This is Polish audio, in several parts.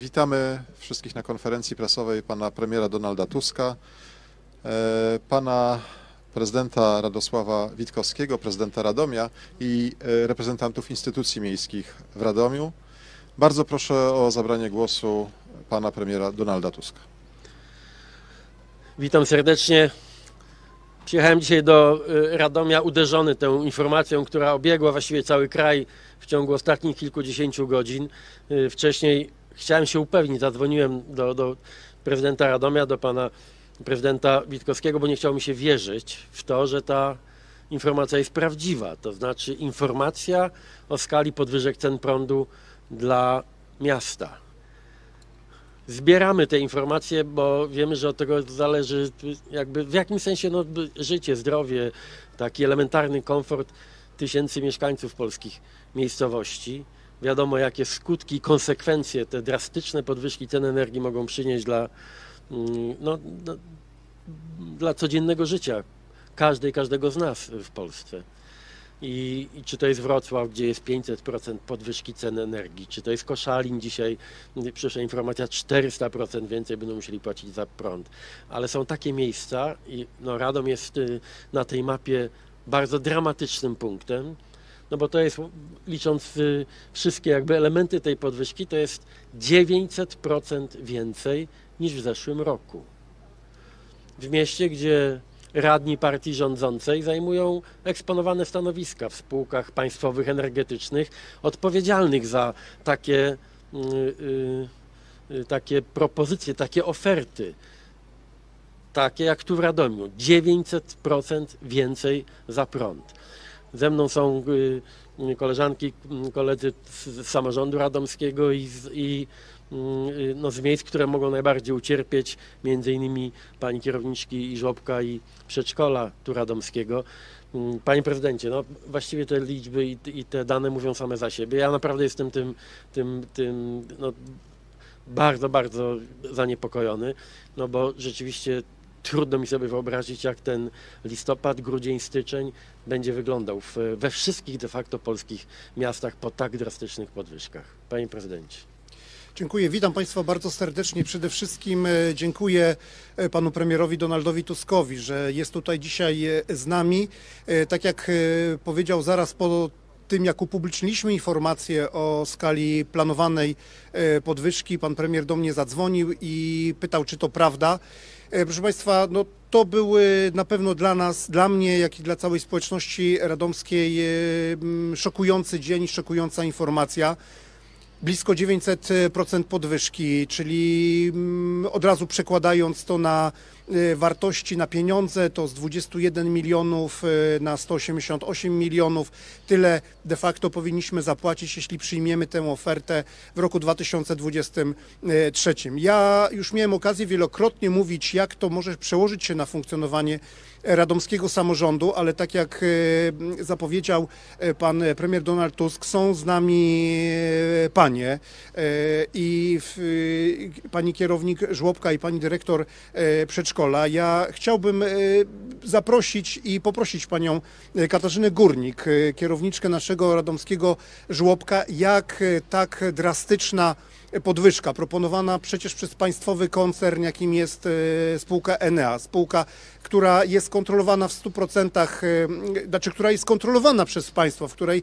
Witamy wszystkich na konferencji prasowej pana premiera Donalda Tuska, e, pana prezydenta Radosława Witkowskiego, prezydenta Radomia i e, reprezentantów instytucji miejskich w Radomiu. Bardzo proszę o zabranie głosu pana premiera Donalda Tuska. Witam serdecznie. Przyjechałem dzisiaj do y, Radomia uderzony tą informacją, która obiegła właściwie cały kraj w ciągu ostatnich kilkudziesięciu godzin. Wcześniej chciałem się upewnić, zadzwoniłem do, do prezydenta Radomia, do pana prezydenta Witkowskiego, bo nie chciało mi się wierzyć w to, że ta informacja jest prawdziwa. To znaczy informacja o skali podwyżek cen prądu dla miasta. Zbieramy te informacje, bo wiemy, że od tego zależy jakby w jakimś sensie no, życie, zdrowie, taki elementarny komfort tysięcy mieszkańców polskich miejscowości. Wiadomo, jakie skutki, konsekwencje te drastyczne podwyżki cen energii mogą przynieść dla, mm, no, no, dla codziennego życia każdej, każdego z nas w Polsce. I, I czy to jest Wrocław, gdzie jest 500% podwyżki cen energii, czy to jest Koszalin dzisiaj, przyszła informacja, 400% więcej będą musieli płacić za prąd. Ale są takie miejsca i no, Radom jest y, na tej mapie bardzo dramatycznym punktem, no bo to jest, licząc y, wszystkie jakby elementy tej podwyżki, to jest 900% więcej niż w zeszłym roku. W mieście, gdzie radni partii rządzącej zajmują eksponowane stanowiska w spółkach państwowych, energetycznych, odpowiedzialnych za takie, yy, yy, takie propozycje, takie oferty. Takie jak tu w Radomiu. 900% więcej za prąd. Ze mną są yy, koleżanki, koledzy z samorządu radomskiego i, z, i Mm, no, z miejsc, które mogą najbardziej ucierpieć, między innymi pani kierowniczki i żłobka i przedszkola tu radomskiego. Panie prezydencie, no właściwie te liczby i, i, te dane mówią same za siebie. Ja naprawdę jestem tym, tym, tym no, bardzo, bardzo zaniepokojony, no bo rzeczywiście trudno mi sobie wyobrazić, jak ten listopad, grudzień, styczeń będzie wyglądał w, we wszystkich de facto polskich miastach po tak drastycznych podwyżkach. Panie prezydencie. Dziękuję. Witam Państwa bardzo serdecznie. Przede wszystkim e, dziękuję e, panu premierowi Donaldowi Tuskowi, że jest tutaj dzisiaj e, z nami. Tak jak powiedział zaraz po tym, jak upubliczniliśmy informację o skali planowanej podwyżki, pan premier do mnie zadzwonił i pytał, czy to prawda. Proszę Państwa, no to były na pewno dla nas, dla mnie, jak i dla całej społeczności radomskiej szokujący dzień, szokująca informacja blisko 900% podwyżki, czyli mm, od razu przekładając to na y, wartości, na pieniądze, to z 21 milionów y, na 188 milionów. Tyle de facto powinniśmy zapłacić, jeśli przyjmiemy tę ofertę w roku 2023. Ja już miałem okazję wielokrotnie mówić, jak to może przełożyć się na funkcjonowanie radomskiego samorządu, ale tak jak e, zapowiedział e, pan premier Donald Tusk, są z nami e, panie i pani kierownik żłobka i pani dyrektor przedszkola. Ja chciałbym zaprosić i poprosić panią Katarzynę Górnik, kierowniczkę naszego radomskiego żłobka, jak tak drastyczna podwyżka proponowana przecież przez państwowy koncern, jakim jest spółka Enea, spółka, która jest kontrolowana w 100%, znaczy która jest kontrolowana przez państwo, w której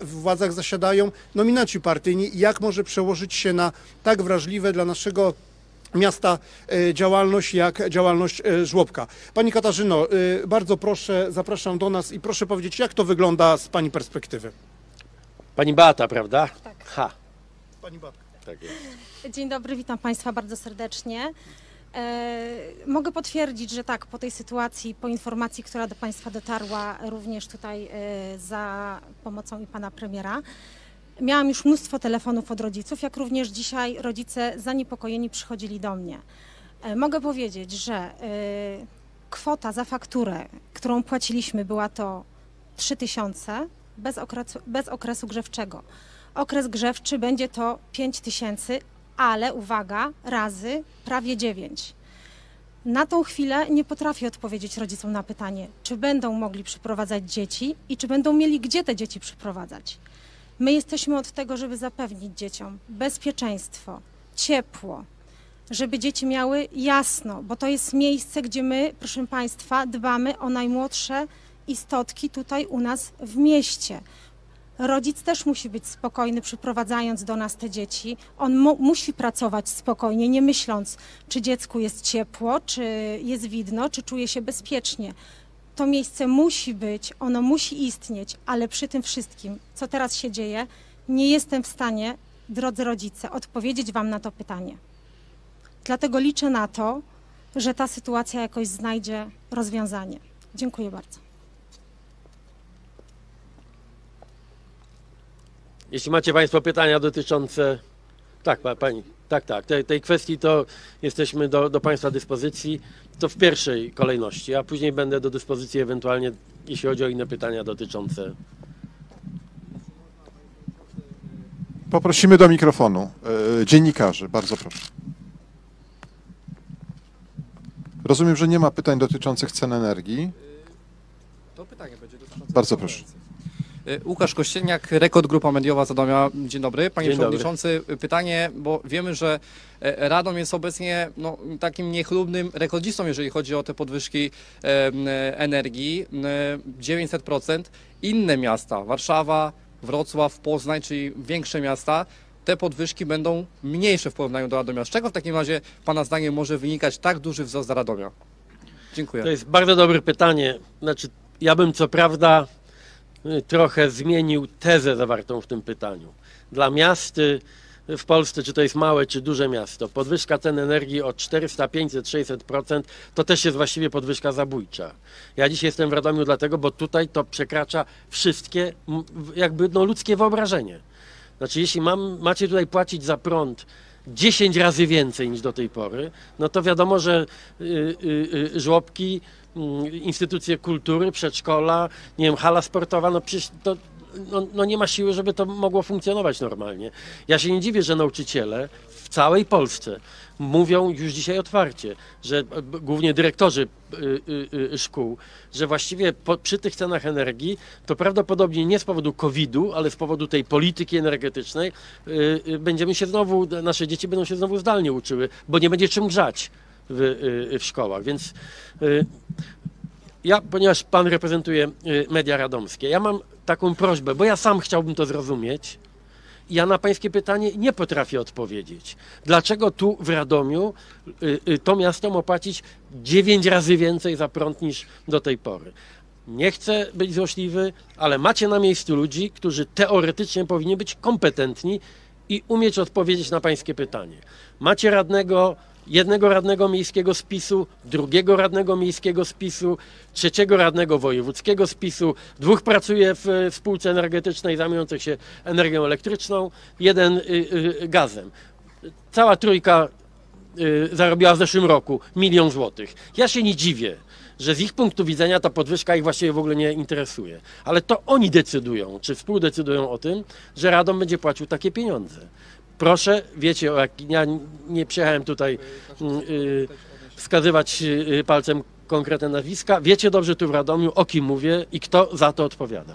w władzach zasiadają nominaci partyjni, jak może przełożyć się na tak wrażliwe dla naszego miasta działalność jak działalność żłobka. Pani Katarzyno, bardzo proszę, zapraszam do nas i proszę powiedzieć, jak to wygląda z Pani perspektywy. Pani Beata, prawda? Tak. Ha. Pani Batka. Tak jest. Dzień dobry, witam Państwa bardzo serdecznie. E, mogę potwierdzić, że tak, po tej sytuacji, po informacji, która do Państwa dotarła również tutaj e, za pomocą i Pana Premiera, miałam już mnóstwo telefonów od rodziców, jak również dzisiaj rodzice zaniepokojeni przychodzili do mnie. E, mogę powiedzieć, że kwota za fakturę, którą płaciliśmy, była to 3000 bez bez okresu grzewczego. Okres grzewczy będzie to 5000, ale uwaga, razy prawie 9. Na tą chwilę nie potrafię odpowiedzieć rodzicom na pytanie, czy będą mogli przyprowadzać dzieci i czy będą mieli gdzie te dzieci przyprowadzać. My jesteśmy od tego, żeby zapewnić dzieciom bezpieczeństwo, ciepło, żeby dzieci miały jasno, bo to jest miejsce, gdzie my, proszę Państwa, dbamy o najmłodsze istotki tutaj u nas w mieście. Rodzic też musi być spokojny, przyprowadzając do nas te dzieci. On mu, musi pracować spokojnie, nie myśląc, czy dziecku jest ciepło, czy jest widno, czy czuje się bezpiecznie. To miejsce musi być, ono musi istnieć, ale przy tym wszystkim, co teraz się dzieje, nie jestem w stanie, drodzy rodzice, odpowiedzieć Wam na to pytanie. Dlatego liczę na to, że ta sytuacja jakoś znajdzie rozwiązanie. Dziękuję bardzo. Jeśli macie Państwo pytania dotyczące. Tak, pa- pani. Tak, tak. Tej, tej kwestii to jesteśmy do, do Państwa dyspozycji. To w pierwszej kolejności, a później będę do dyspozycji ewentualnie, jeśli chodzi o inne pytania dotyczące. Poprosimy do mikrofonu e, dziennikarzy, bardzo proszę. Rozumiem, że nie ma pytań dotyczących cen energii. To pytanie będzie dotyczące. Bardzo proszę. Y, Łukasz Kościelniak, Rekord Grupa Mediowa Zadomia. Dzień dobry. Panie Dzień dobry. Przewodniczący, y, pytanie, bo wiemy, że e, Radom jest obecnie no, takim niechlubnym rekordzistą, jeżeli chodzi o te podwyżki e, energii. E, 900%. Inne miasta, Warszawa, Wrocław, Poznań, czyli większe miasta, te podwyżki będą mniejsze w porównaniu do Radomia. Z czego w takim razie Pana zdaniem może wynikać tak duży wzrost dla Radomia? Dziękuję. To jest bardzo dobre pytanie. Znaczy, ja bym co prawda y, trochę zmienił tezę zawartą w tym pytaniu. Dla miast y, w Polsce, czy to jest małe, czy duże miasto, podwyżka cen energii o 400, 500, 600% to też jest właściwie podwyżka zabójcza. Ja dzisiaj jestem w Radomiu dlatego, bo tutaj to przekracza wszystkie jakby no, ludzkie wyobrażenie. Znaczy, jeśli mam, macie tutaj płacić za prąd 10 razy więcej niż do tej pory, no to wiadomo, że y, y, y, żłobki, y, instytucje kultury, przedszkola, nie wiem, hala sportowa, no przecież to no, no nie ma siły, żeby to mogło funkcjonować normalnie. Ja się nie dziwię, że nauczyciele w całej Polsce mówią już dzisiaj otwarcie, że e, głównie dyrektorzy y, y, y, szkół, że właściwie po, przy tych cenach energii to prawdopodobnie nie z powodu COVID-u, ale z powodu tej polityki energetycznej y, y, będziemy się znowu, nasze dzieci będą się znowu zdalnie uczyły, bo nie będzie czym grzać w, y, w szkołach, więc y, ja, ponieważ pan reprezentuje y, media radomskie, ja mam taką prośbę, bo ja sam chciałbym to zrozumieć. Ja na pańskie pytanie nie potrafię odpowiedzieć. Dlaczego tu w Radomiu y, y, to miasto ma płacić 9 razy więcej za prąd niż do tej pory? Nie chcę być złośliwy, ale macie na miejscu ludzi, którzy teoretycznie powinni być kompetentni i umieć odpowiedzieć na pańskie pytanie. Macie radnego, jednego radnego miejskiego spisu, drugiego radnego miejskiego spisu, trzeciego radnego wojewódzkiego spisu, dwóch pracuje w e, spółce energetycznej zajmujących się energią elektryczną, jeden y, y, gazem. Cała trójka y, zarobiła w zeszłym roku milion złotych. Ja się nie dziwię, że z ich punktu widzenia ta podwyżka ich właściwie w ogóle nie interesuje. Ale to oni decydują, czy współdecydują o tym, że Radom będzie płacił takie pieniądze. Proszę, wiecie, jak, ja nie przyjechałem tutaj mm, y, wskazywać y, palcem konkretne nazwiska. Wiecie dobrze tu w Radomiu, o kim mówię i kto za to odpowiada.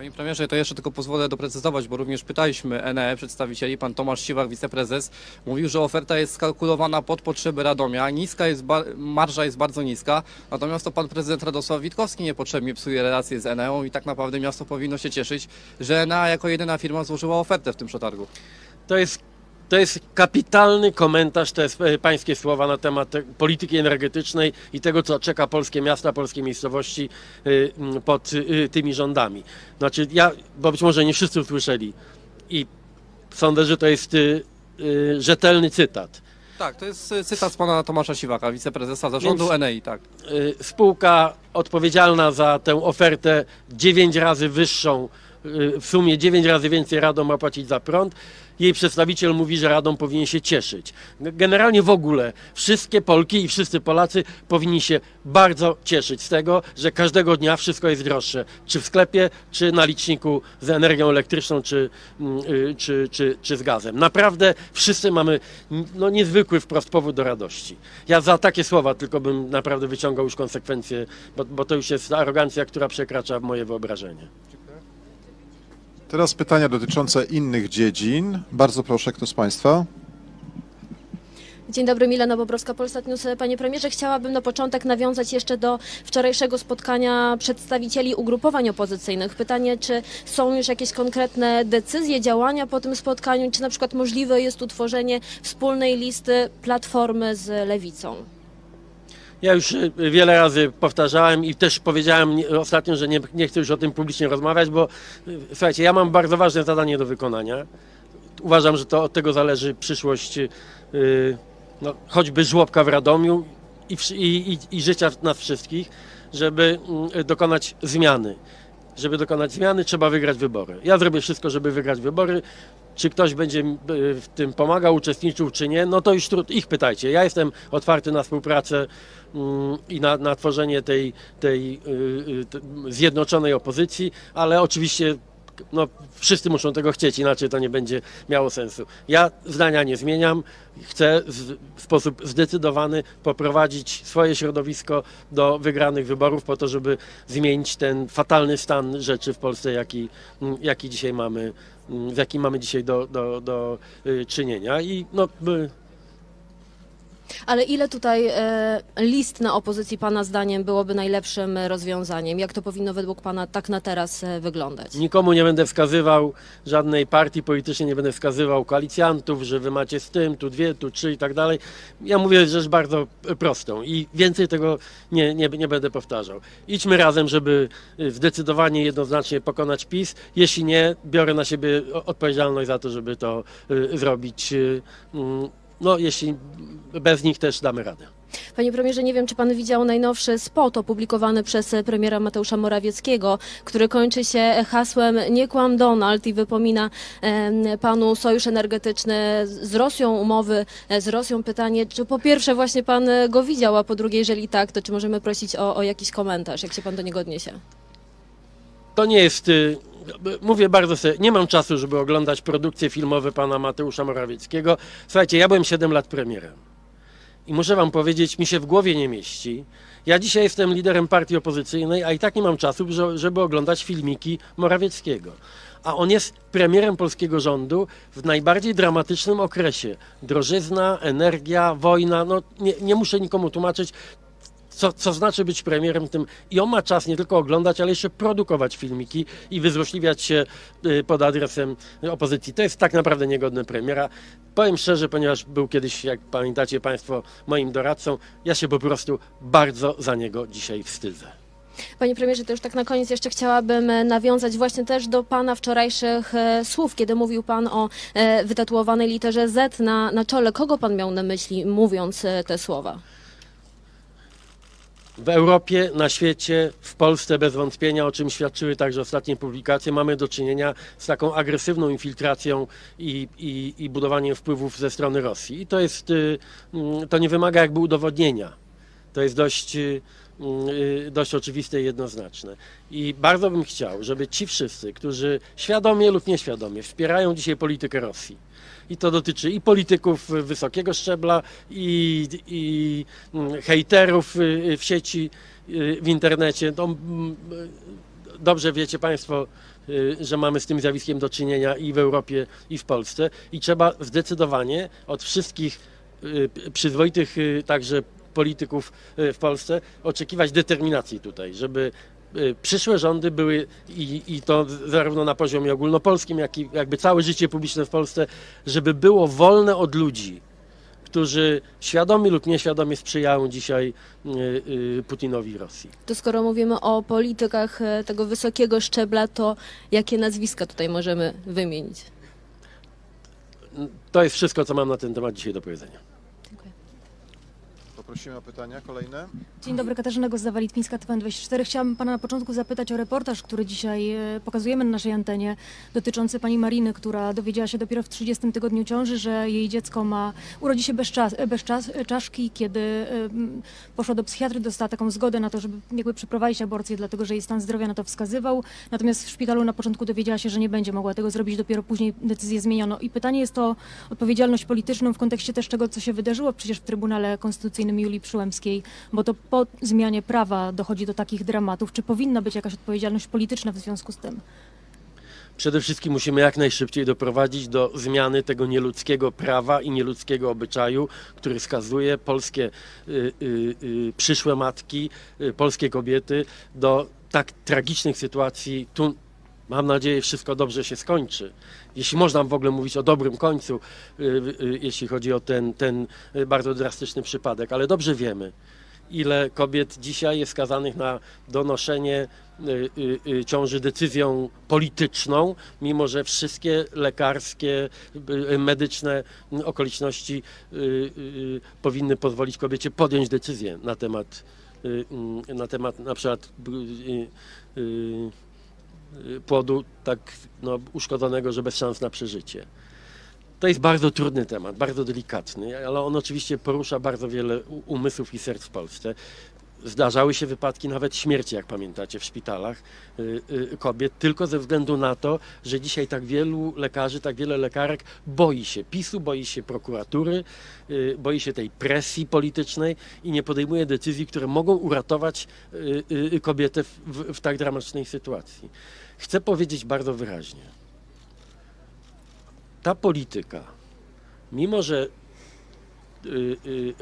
Panie premierze, to jeszcze tylko pozwolę doprecyzować, bo również pytaliśmy ENE przedstawicieli, pan Tomasz Siwak, wiceprezes, mówił, że oferta jest skalkulowana pod potrzeby Radomia, niska jest, marża jest bardzo niska, natomiast to pan prezydent Radosław Witkowski niepotrzebnie psuje relacje z Eneą i tak naprawdę miasto powinno się cieszyć, że Enea jako jedyna firma złożyła ofertę w tym przetargu. To jest, to jest kapitalny komentarz, to jest e, pańskie słowa na temat te- polityki energetycznej i tego, co czeka polskie miasta, polskie miejscowości mm, pod y, tymi rządami. Znaczy, ja, bo być może nie wszyscy usłyszeli i sądzę, że to jest rzetelny cytat. Tak, to jest cytat z pana Tomasza Siwaka, wiceprezesa zarządu Więc- Enei, tak. spółka odpowiedzialna za tę ofertę 9 razy wyższą, w sumie 9 razy więcej Radom ma płacić za prąd. Jej przedstawiciel mówi, że Radom powinien się cieszyć. Generalnie w ogóle wszystkie Polki i wszyscy Polacy powinni się bardzo cieszyć z tego, że każdego dnia wszystko jest droższe. Czy w sklepie, czy na liczniku z energią elektryczną, czy, mm, y, czy, czy, czy z gazem. Naprawdę wszyscy mamy no, niezwykły wprost powód do radości. Ja za takie słowa tylko bym naprawdę wyciągał już konsekwencje, bo, bo to już jest arogancja, która przekracza moje wyobrażenie. Teraz pytania dotyczące innych dziedzin. Bardzo proszę, kto z Państwa? Dzień dobry, Milena Bobrowska, Polsat News. Panie premierze, chciałabym na początek nawiązać jeszcze do wczorajszego spotkania przedstawicieli ugrupowań opozycyjnych. Pytanie, czy są już jakieś konkretne decyzje, działania po tym spotkaniu, czy na przykład możliwe jest utworzenie wspólnej listy Platformy z Lewicą? Ja już y, wiele razy powtarzałem i też powiedziałem ostatnio, że nie, nie chcę już o tym publicznie rozmawiać, bo y, słuchajcie, ja mam bardzo ważne zadanie do wykonania. Uważam, że to od tego zależy przyszłość y, no, choćby żłobka w Radomiu i, i, i, i życia nas wszystkich, żeby mm, dokonać zmiany. Żeby dokonać zmiany, trzeba wygrać wybory. Ja zrobię wszystko, żeby wygrać wybory. Czy ktoś będzie y, w tym pomagał, uczestniczył, czy nie, no to już trud, ich pytajcie. Ja jestem otwarty na współpracę mm, i na, na tworzenie tej, tej y, y, zjednoczonej opozycji, ale oczywiście no, wszyscy muszą tego chcieć, inaczej to nie będzie miało sensu. Ja zdania nie zmieniam, chcę w sposób zdecydowany poprowadzić swoje środowisko do wygranych wyborów po to, żeby zmienić ten fatalny stan rzeczy w Polsce, jaki, mm, jaki dzisiaj mamy, z jakim mamy dzisiaj do, do, do y, czynienia. I no, y, Ale ile tutaj e, list na opozycji Pana zdaniem byłoby najlepszym e, rozwiązaniem? Jak to powinno według Pana tak na teraz e, wyglądać? Nikomu nie będę wskazywał, żadnej partii politycznej nie będę wskazywał koalicjantów, że wy macie z tym, tu dwie, tu trzy i tak dalej. Ja mówię rzecz bardzo prostą i więcej tego nie, nie, nie będę powtarzał. Idźmy razem, żeby y, zdecydowanie, jednoznacznie pokonać PiS. Jeśli nie, biorę na siebie odpowiedzialność za to, żeby to y, zrobić. Y, No, jeśli bez nich też damy radę. Panie premierze, nie wiem, czy pan widział najnowszy spot opublikowany przez premiera Mateusza Morawieckiego, który kończy się hasłem Nie kłam Donald i wypomina panu sojusz energetyczny z Rosją, umowy e, z Rosją. Pytanie, czy po pierwsze właśnie pan go widział, a po drugie, jeżeli tak, to czy możemy prosić o, o jakiś komentarz, jak się pan do niego odniesie? To nie jest. Mówię bardzo sobie, nie mam czasu, żeby oglądać produkcje filmowe pana Mateusza Morawieckiego. Słuchajcie, ja byłem 7 lat premierem. I muszę wam powiedzieć, mi się w głowie nie mieści. Ja dzisiaj jestem liderem partii opozycyjnej, a i tak nie mam czasu, że- żeby oglądać filmiki Morawieckiego. A on jest premierem polskiego rządu w najbardziej dramatycznym okresie. Drożyzna, energia, wojna, no nie, nie muszę nikomu tłumaczyć, co, co znaczy być premierem tym. I on ma czas nie tylko oglądać, ale jeszcze produkować filmiki i wyzłośliwiać się y, pod adresem opozycji. To jest tak naprawdę niegodne premiera. Powiem szczerze, ponieważ był kiedyś, jak pamiętacie Państwo, moim doradcą, ja się po prostu bardzo za niego dzisiaj wstydzę. Panie premierze, to już tak na koniec jeszcze chciałabym e, nawiązać właśnie też do pana wczorajszych e, słów, kiedy mówił pan o e, wytatuowanej literze Z na, na czole. Kogo pan miał na myśli, mówiąc te słowa? W Europie, na świecie, w Polsce bez wątpienia, o czym świadczyły także ostatnie publikacje, mamy do czynienia z taką agresywną infiltracją i, i, i budowaniem wpływów ze strony Rosji. I to jest, y, mm, to nie wymaga jakby udowodnienia. To jest dość, y, y, dość oczywiste i jednoznaczne. I bardzo bym chciał, żeby ci wszyscy, którzy świadomie lub nieświadomie wspierają dzisiaj politykę Rosji, i to dotyczy i polityków wysokiego szczebla, i, i mm, hejterów y, w sieci, y, w internecie. To, y, dobrze wiecie Państwo, y, że mamy z tym zjawiskiem do czynienia i w Europie, i w Polsce. I trzeba zdecydowanie od wszystkich y, przyzwoitych y, także polityków y, w Polsce oczekiwać determinacji tutaj, żeby y, przyszłe rządy były i, i to zarówno na poziomie ogólnopolskim, jak i jakby całe życie publiczne w Polsce, żeby było wolne od ludzi, którzy świadomie lub nieświadomie sprzyjają dzisiaj y, y, Putinowi i Rosji. To skoro mówimy o politykach tego wysokiego szczebla, to jakie nazwiska tutaj możemy wymienić? To jest wszystko, co mam na ten temat dzisiaj do powiedzenia. Poprosimy o pytania kolejne. Dzień dobry, Katarzyna Gozda-Litwińska, TVN24. Chciałabym pana na początku zapytać o reportaż, który dzisiaj e, pokazujemy na naszej antenie, dotyczący pani Mariny, która dowiedziała się dopiero w 30 tygodniu ciąży, że jej dziecko ma, urodzi się bez, czas, bez czas, e, czaszki, kiedy e, poszła do psychiatry, dostała taką zgodę na to, żeby jakby przeprowadzić aborcję, dlatego że jej stan zdrowia na to wskazywał. Natomiast w szpitalu na początku dowiedziała się, że nie będzie mogła tego zrobić, dopiero później decyzję zmieniono. I pytanie jest o odpowiedzialność polityczną w kontekście też tego, co się wydarzyło przecież w Trybunale Konstytucyjnym Julii Przyłębskiej, bo to po zmianie prawa dochodzi do takich dramatów. Czy powinna być jakaś odpowiedzialność polityczna w związku z tym? Przede wszystkim musimy jak najszybciej doprowadzić do zmiany tego nieludzkiego prawa i nieludzkiego obyczaju, który skazuje polskie y, y, y, przyszłe matki, y, polskie kobiety do tak tragicznych sytuacji. Tu mam nadzieję wszystko dobrze się skończy. Jeśli można w ogóle mówić o dobrym końcu, y, y, jeśli chodzi o ten, ten y, bardzo drastyczny przypadek, ale dobrze wiemy, ile kobiet dzisiaj jest skazanych na donoszenie y, y, y, ciąży decyzją polityczną, mimo że wszystkie lekarskie, y, medyczne okoliczności y, y, powinny pozwolić kobiecie podjąć decyzję na temat, y, y, na temat na przykład y, y, y, płodu tak no, uszkodzonego, że bez szans na przeżycie. To jest bardzo trudny temat, bardzo delikatny, ale on oczywiście porusza bardzo wiele umysłów i serc w Polsce. Zdarzały się wypadki nawet śmierci, jak pamiętacie, w szpitalach y, y, kobiet, tylko ze względu na to, że dzisiaj tak wielu lekarzy, tak wiele lekarek boi się PiSu, boi się prokuratury, y, boi się tej presji politycznej i nie podejmuje decyzji, które mogą uratować kobietę w, w, tak dramatycznej sytuacji. Chcę powiedzieć bardzo wyraźnie. Ta polityka, mimo że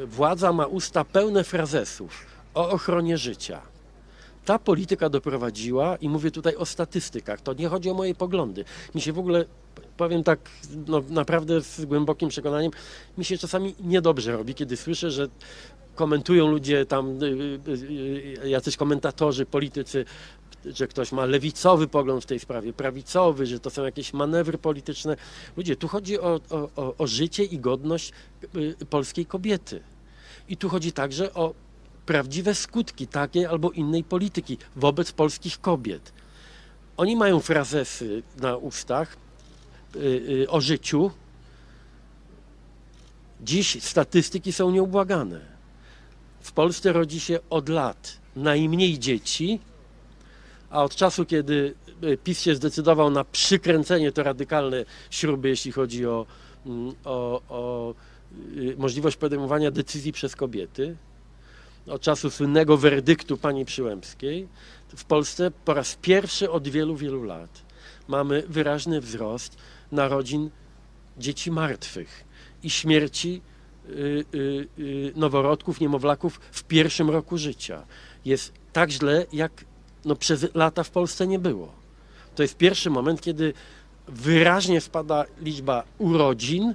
władza ma usta pełne frazesów o ochronie życia, ta polityka doprowadziła, i mówię tutaj o statystykach, to nie chodzi o moje poglądy. Mi się w ogóle, powiem tak no, naprawdę z głębokim przekonaniem, mi się czasami niedobrze robi, kiedy słyszę, że komentują ludzie tam, y, y, y, jacyś komentatorzy, politycy, że ktoś ma lewicowy pogląd w tej sprawie, prawicowy, że to są jakieś manewry polityczne. Ludzie, tu chodzi o, o, o, życie i godność polskiej kobiety. I tu chodzi także o prawdziwe skutki takiej albo innej polityki wobec polskich kobiet. Oni mają frazesy na ustach y, y, o życiu. Dziś statystyki są nieubłagane. W Polsce rodzi się od lat najmniej dzieci, a od czasu, kiedy y, PiS się zdecydował na przykręcenie, to radykalne śruby, jeśli chodzi o, mm, o, o możliwość podejmowania decyzji przez kobiety, od czasu słynnego werdyktu pani Przyłębskiej, w Polsce po raz pierwszy od wielu, wielu lat mamy wyraźny wzrost narodzin dzieci martwych i śmierci y, y, y, noworodków, niemowlaków w pierwszym roku życia. Jest tak źle, jak no, przez lata w Polsce nie było. To jest pierwszy moment, kiedy wyraźnie spada liczba urodzin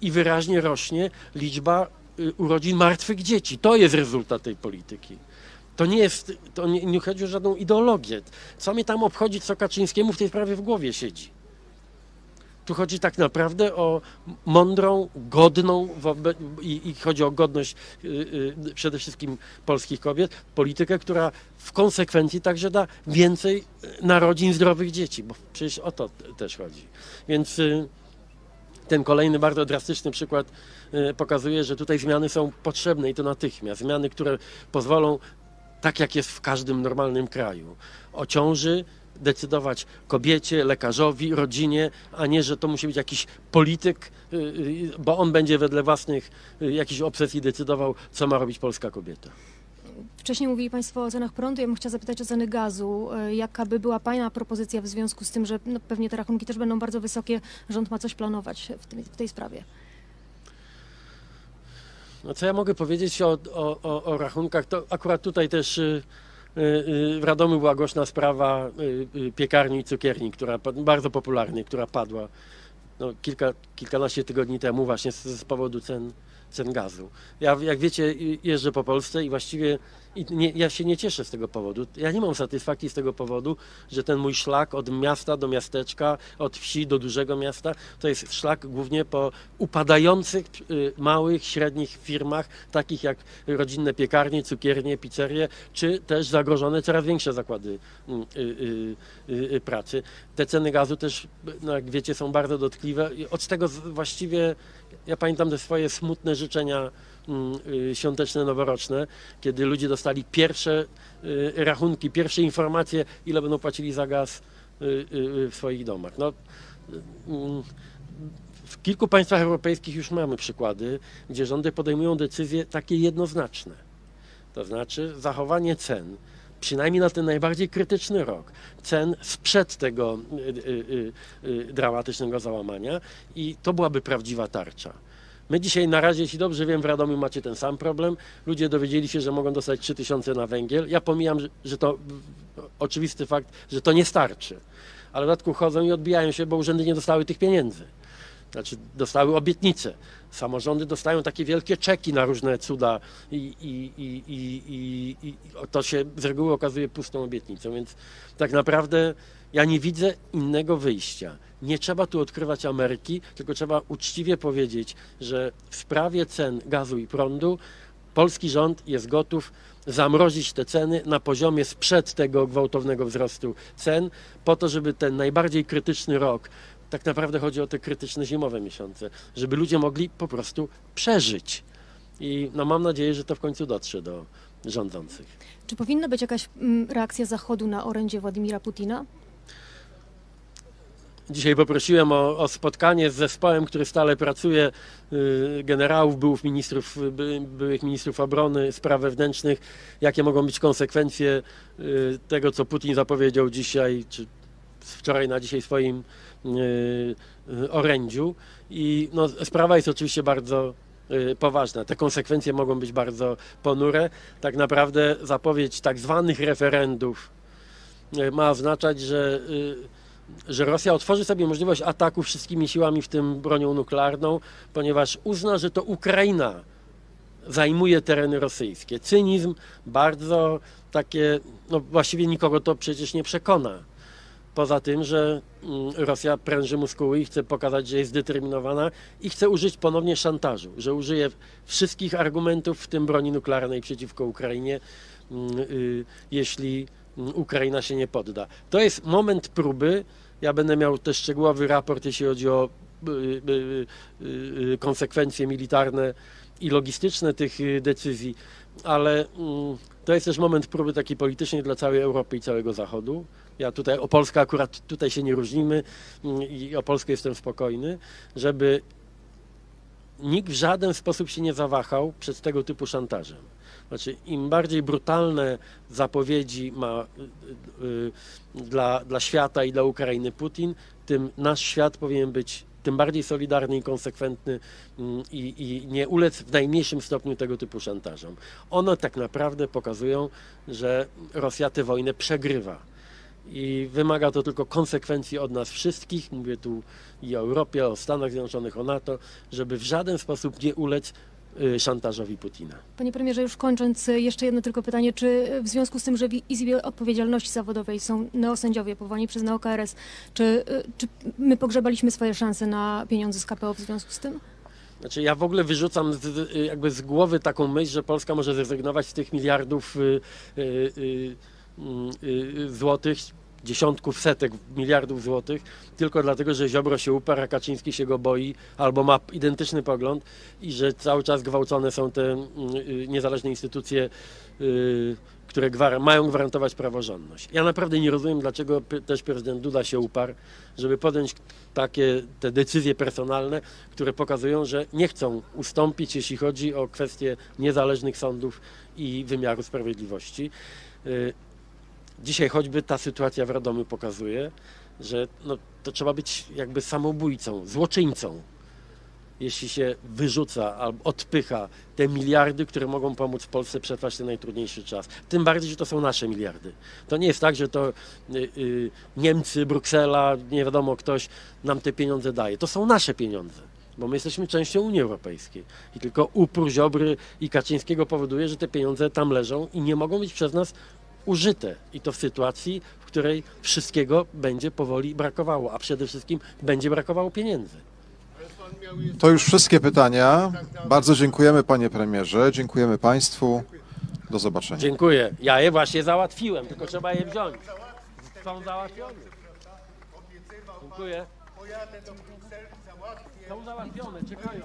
i wyraźnie rośnie liczba urodzin martwych dzieci. To jest rezultat tej polityki. To nie jest, to nie, nie chodzi o żadną ideologię. Co mnie tam obchodzi, co Kaczyńskiemu w tej sprawie w głowie siedzi. Tu chodzi tak naprawdę o mądrą, godną i, i chodzi o godność y, y, przede wszystkim polskich kobiet, politykę, która w konsekwencji także da więcej y, narodzin zdrowych dzieci, bo przecież o to też chodzi. Więc y, ten kolejny bardzo drastyczny przykład y, pokazuje, że tutaj zmiany są potrzebne i to natychmiast. Zmiany, które pozwolą, tak jak jest w każdym normalnym kraju, o ciąży decydować kobiecie, lekarzowi, rodzinie, a nie, że to musi być jakiś polityk, y, y, bo on będzie wedle własnych jakichś obsesji decydował, co ma robić polska kobieta. Wcześniej mówili Państwo o cenach prądu, ja bym chciała zapytać o ceny gazu. E, Jaka by była Pana propozycja w związku z tym, że no, pewnie te rachunki też będą bardzo wysokie, rząd ma coś planować w, w tej sprawie? No co ja mogę powiedzieć o, o, o, o rachunkach? To akurat tutaj też y, y, y, w Radomiu była głośna sprawa piekarni i cukierni, która bardzo popularnej, która padła no, kilka, kilkanaście tygodni temu właśnie z, z powodu cen, cen gazu. Ja, jak wiecie, jeżdżę po Polsce i właściwie i nie, ja się nie cieszę z tego powodu. Ja nie mam satysfakcji z tego powodu, że ten mój szlak od miasta do miasteczka, od wsi do dużego miasta, to jest szlak głównie po upadających y, małych, średnich firmach, takich jak rodzinne piekarnie, cukiernie, pizzerie, czy też zagrożone coraz większe zakłady y, y, pracy. Te ceny gazu też, no jak wiecie, są bardzo dotkliwe. Od tego właściwie ja pamiętam te swoje smutne życzenia świąteczne, noworoczne, kiedy ludzie dostali pierwsze y, rachunki, pierwsze informacje, ile będą płacili za gaz y, y, w swoich domach. No, y, mm, w kilku państwach europejskich już mamy przykłady, gdzie rządy podejmują decyzje takie jednoznaczne. To znaczy zachowanie cen przynajmniej na ten najbardziej krytyczny rok, cen sprzed tego y, y, y, y, dramatycznego załamania i to byłaby prawdziwa tarcza. My dzisiaj na razie, jeśli dobrze wiem, w Radomiu macie ten sam problem. Ludzie dowiedzieli się, że mogą dostać 3000 na węgiel. Ja pomijam, że, to oczywisty fakt, że to nie starczy. Ale w dodatku chodzą i odbijają się, bo urzędy nie dostały tych pieniędzy. Znaczy dostały obietnice. Samorządy dostają takie wielkie czeki na różne cuda i, i, i, i, i, to się z reguły okazuje pustą obietnicą. Więc tak naprawdę ja nie widzę innego wyjścia. Nie trzeba tu odkrywać Ameryki, tylko trzeba uczciwie powiedzieć, że w sprawie cen gazu i prądu polski rząd jest gotów zamrozić te ceny na poziomie sprzed tego gwałtownego wzrostu cen, po to, żeby ten najbardziej krytyczny rok, tak naprawdę chodzi o te krytyczne zimowe miesiące, żeby ludzie mogli po prostu przeżyć. I no, mam nadzieję, że to w końcu dotrze do rządzących. Czy powinna być jakaś mm, reakcja Zachodu na orędzie Władimira Putina? Dzisiaj poprosiłem o, o spotkanie z zespołem, który stale pracuje, y, generałów, byłych ministrów, by, byłych ministrów obrony, spraw wewnętrznych, jakie mogą być konsekwencje y, tego, co Putin zapowiedział dzisiaj, czy wczoraj na dzisiaj swoim y, y, orędziu. I no, sprawa jest oczywiście bardzo y, poważna. Te konsekwencje mogą być bardzo ponure. Tak naprawdę zapowiedź tak zwanych referendów ma oznaczać, że że Rosja otworzy sobie możliwość ataku wszystkimi siłami, w tym bronią nuklearną, ponieważ uzna, że to Ukraina zajmuje tereny rosyjskie. Cynizm bardzo takie, no właściwie nikogo to przecież nie przekona. Poza tym, że mm, Rosja pręży muskuły i chce pokazać, że jest zdeterminowana i chce użyć ponownie szantażu, że użyje wszystkich argumentów, w tym broni nuklearnej przeciwko Ukrainie, mm, y, jeśli mm, Ukraina się nie podda. To jest moment próby. Ja będę miał też szczegółowy raport, jeśli chodzi o y, y, konsekwencje militarne i logistyczne tych decyzji, ale to jest też moment próby takiej politycznej dla całej Europy i całego Zachodu. Ja tutaj o Polskę akurat tutaj się nie różnimy mm, i o Polskę jestem spokojny, żeby nikt w żaden sposób się nie zawahał przed tego typu szantażem. Znaczy, im bardziej brutalne zapowiedzi ma y, y, dla, dla świata i dla Ukrainy Putin, tym nasz świat powinien być tym bardziej solidarny i konsekwentny mm, i, i nie ulec w najmniejszym stopniu tego typu szantażom. One tak naprawdę pokazują, że Rosja tę wojnę przegrywa. I wymaga to tylko konsekwencji od nas wszystkich, mówię tu i o Europie, o Stanach Zjednoczonych, o NATO, żeby w żaden sposób nie ulec szantażowi Putina. Panie premierze, już kończąc, y, jeszcze jedno tylko pytanie. Czy w związku z tym, że w Izbie Odpowiedzialności Zawodowej są neosędziowie powołani przez NeoKRS, czy, y, czy my pogrzebaliśmy swoje szanse na pieniądze z KPO w związku z tym? Znaczy ja w ogóle wyrzucam z, jakby z głowy taką myśl, że Polska może zrezygnować z tych miliardów y, y, y, y, y, złotych, dziesiątków, setek miliardów złotych, tylko dlatego, że Ziobro się uparł, a Kaczyński się go boi, albo ma identyczny pogląd i że cały czas gwałcone są te mm, y, niezależne instytucje, y, które gwar- mają gwarantować praworządność. Ja naprawdę nie rozumiem, dlaczego też prezydent Duda się uparł, żeby podjąć takie te decyzje personalne, które pokazują, że nie chcą ustąpić, jeśli chodzi o kwestie niezależnych sądów i wymiaru sprawiedliwości. Y, Dzisiaj choćby ta sytuacja w Radomiu pokazuje, że no, to trzeba być jakby samobójcą, złoczyńcą, jeśli się wyrzuca albo odpycha te miliardy, które mogą pomóc Polsce przetrwać ten najtrudniejszy czas. Tym bardziej, że to są nasze miliardy. To nie jest tak, że to y, y, Niemcy, Bruksela, nie wiadomo ktoś nam te pieniądze daje. To są nasze pieniądze. Bo my jesteśmy częścią Unii Europejskiej. I tylko upór Ziobry i Kaczyńskiego powoduje, że te pieniądze tam leżą i nie mogą być przez nas użyte. I to w sytuacji, w której wszystkiego będzie powoli brakowało, a przede wszystkim będzie brakowało pieniędzy. To już wszystkie pytania. Bardzo dziękujemy panie premierze, dziękujemy państwu. Do zobaczenia. Dziękuję. Ja je właśnie załatwiłem, tylko trzeba je wziąć. Są załatwione. Dziękuję. Są załatwione, czekają.